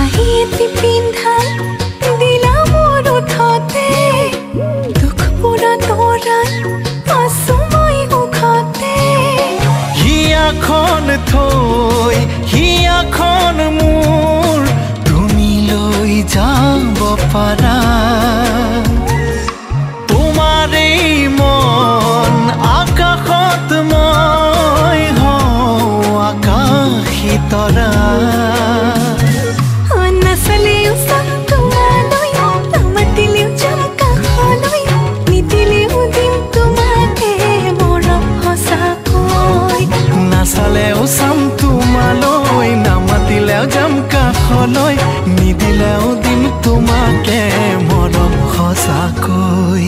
হাঁহি এটি পিন্ধাই দিলা মোৰ উঠতে। দুখ পুৰা তৰাই আছো মই যাব পাৰা। তোমাৰেই নাচালেও চাম তোমালৈ নামাতিলেও যাম কাষলৈ নিদিলেও দিম তোমাকে মৰম সঁচাকৈ।